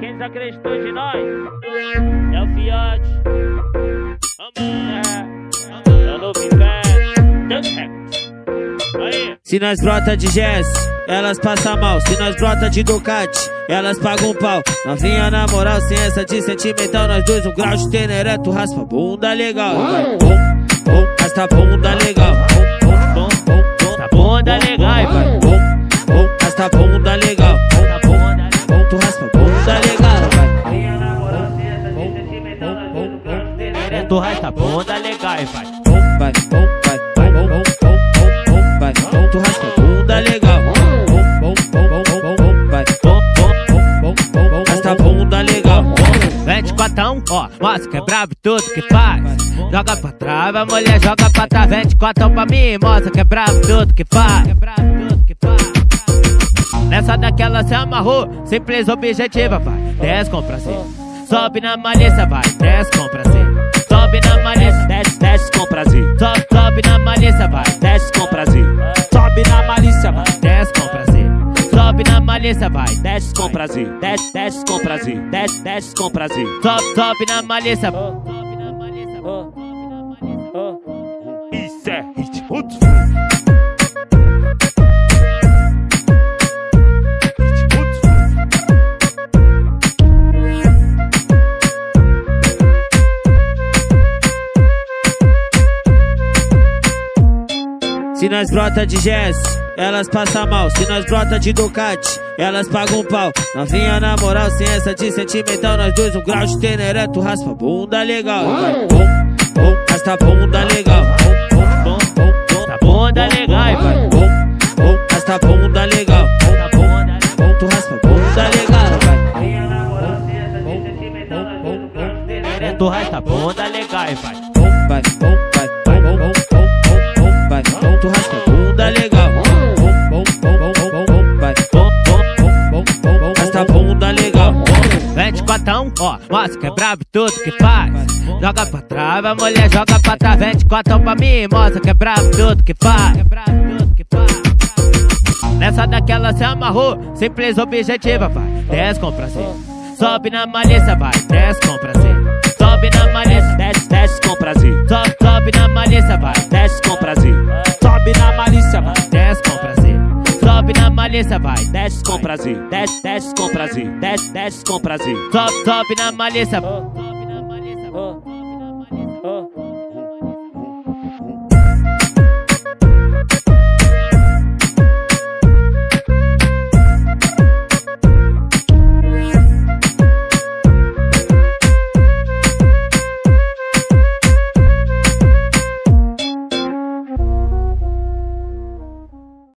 quem desacreditou de nós é o Fiote. É, é o novo inverno. Se nós brota de jazz, elas passam mal. Se nós brota de Ducati, elas pagam um pau. Novinha na moral, sem essa de sentimental. Nós dois, um grau de teneré, tu raspa bunda legal. Bom, bom, rasta bunda legal. Bom, bom, bom, bom, Tá bunda legal, vai. bom, bom, rasta bunda legal. Tá bunda Bom, tu raspa Bunda legal, vai. bom, vai, vai, vai, bom, bom, bom, vai, bom, tu raspa bunda legal. Vai, rasta bunda legal. Vem de quatão, ó, mostra que é brabo tudo que faz. Joga pra trás, a mulher joga pra trás. Vem de quatão pra mim, mostra que é brabo tudo que faz. Nessa daquela se amarrou, simples objetiva, vai. Desce com prazer. Sobe na malícia, vai. Desce com malícia, vai. Desce com prazer. Desce, desce com prazer. Desce, desce com prazer. Sobe, sobe na malícia. Sobe na malícia. Sobe na malícia. Isso é hit. Putz. Se nós brota de jazz, elas passam mal. Se nós brota de Ducati, elas pagam um pau. Novinha na moral, sem essa de sentimental. Nós dois, um grau de teneré, tu raspa bunda legal. Vai, bom, bom, rasta bunda legal. Bom, bom, bom, bom, Tá bunda legal, vai. bom, bom, rasta bunda legal. Tá Bom, tu raspa bunda legal. Vai, Tu rasta bunda legal, vai. bom, vai, bom, vai, Quatão, ó, mostra que é brabo tudo que faz. Joga pra trás, a mulher joga pra trás. Vem de quatão pra mim, mostra que é brabo tudo que faz. Nessa daquela se amarrou, simples objetiva, vai. Desce com prazer. Sobe na malícia, vai. Desce com prazer. Sobe na malícia, desce, desce malícia, vai. Desce com prazer. Desce, desce com prazer. Desce, desce com prazer. Sobe, sobe na malícia. Sobe na malícia.